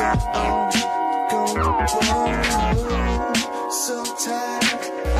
so on, go on. So tired,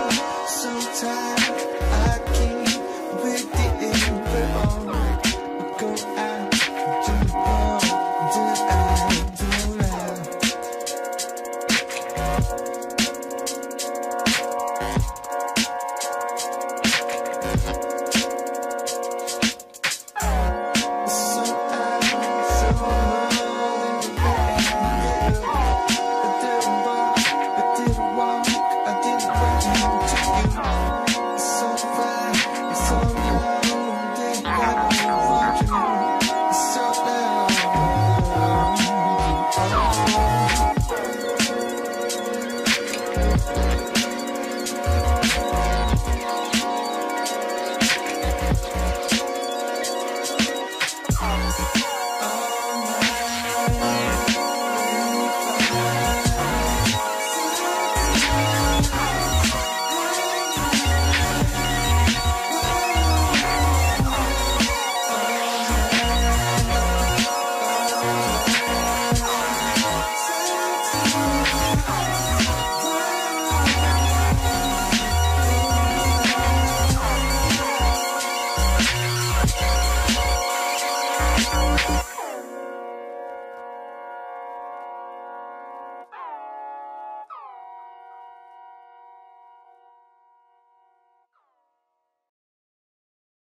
Bye.